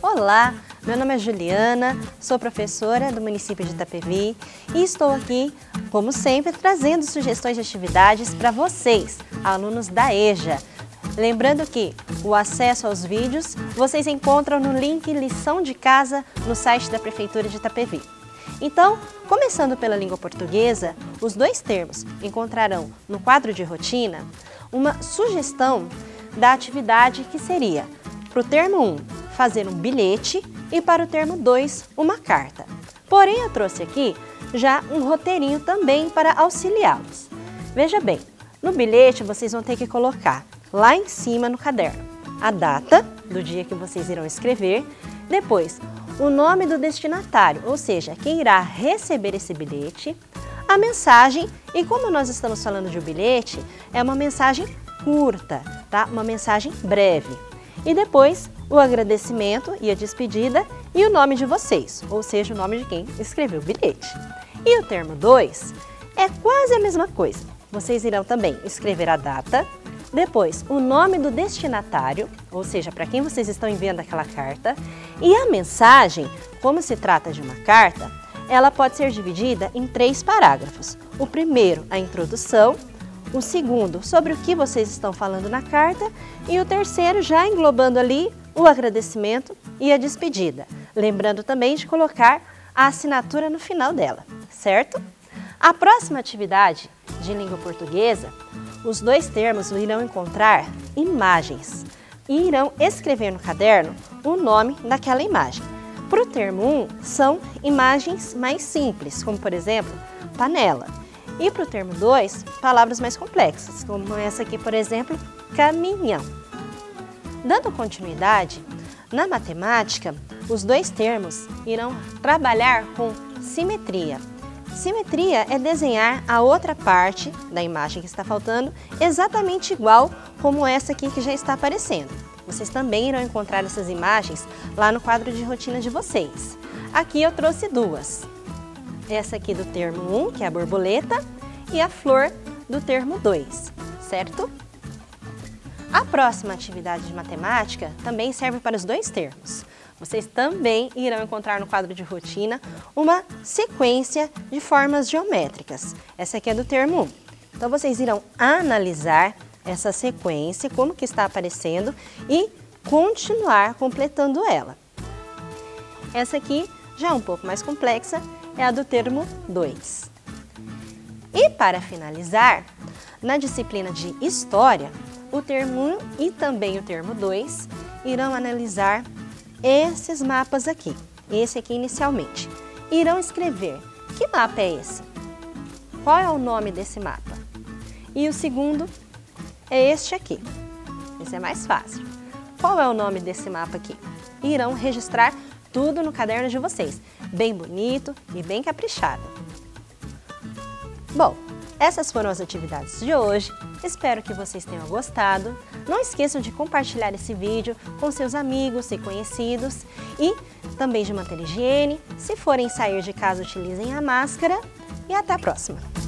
Olá, meu nome é Juliana, sou professora do município de Itapevi e estou aqui, como sempre, trazendo sugestões de atividades para vocês, alunos da EJA. Lembrando que o acesso aos vídeos vocês encontram no link Lição de Casa no site da Prefeitura de Itapevi. Então, começando pela língua portuguesa, os dois termos encontrarão no quadro de rotina uma sugestão da atividade que seria, para o termo 1, fazer um bilhete e para o termo 2, uma carta. Porém, eu trouxe aqui já um roteirinho também para auxiliá-los. Veja bem, no bilhete vocês vão ter que colocar lá em cima no caderno a data do dia que vocês irão escrever, depois o nome do destinatário, ou seja, quem irá receber esse bilhete, a mensagem e como nós estamos falando de um bilhete, é uma mensagem curta, tá? Uma mensagem breve. E depois o agradecimento e a despedida e o nome de vocês, ou seja, o nome de quem escreveu o bilhete. E o termo 2 é quase a mesma coisa. Vocês irão também escrever a data, depois o nome do destinatário, ou seja, para quem vocês estão enviando aquela carta, e a mensagem, como se trata de uma carta, ela pode ser dividida em três parágrafos. O primeiro, a introdução, o segundo, sobre o que vocês estão falando na carta, e o terceiro, já englobando ali o agradecimento e a despedida. Lembrando também de colocar a assinatura no final dela, certo? A próxima atividade de língua portuguesa, os dois termos irão encontrar imagens e irão escrever no caderno o nome daquela imagem. Para o termo 1, são imagens mais simples, como por exemplo, panela. E para o termo 2, palavras mais complexas, como essa aqui, por exemplo, caminhão. Dando continuidade, na matemática, os dois termos irão trabalhar com simetria. Simetria é desenhar a outra parte da imagem que está faltando exatamente igual como essa aqui que já está aparecendo. Vocês também irão encontrar essas imagens lá no quadro de rotina de vocês. Aqui eu trouxe duas. Essa aqui do termo 1, que é a borboleta, e a flor do termo 2, certo? A próxima atividade de matemática também serve para os dois termos. Vocês também irão encontrar no quadro de rotina uma sequência de formas geométricas. Essa aqui é do termo 1. Então, vocês irão analisar essa sequência, como que está aparecendo e continuar completando ela. Essa aqui já é um pouco mais complexa, é a do termo 2. E para finalizar, na disciplina de História, o termo 1 e também o termo 2 irão analisar esses mapas aqui, esse aqui inicialmente. Irão escrever, que mapa é esse? Qual é o nome desse mapa? E o segundo é este aqui. Esse é mais fácil. Qual é o nome desse mapa aqui? Irão registrar tudo no caderno de vocês, bem bonito e bem caprichado. Bom, essas foram as atividades de hoje. Espero que vocês tenham gostado. Não esqueçam de compartilhar esse vídeo com seus amigos e conhecidos e também de manter higiene. Se forem sair de casa, utilizem a máscara e até a próxima!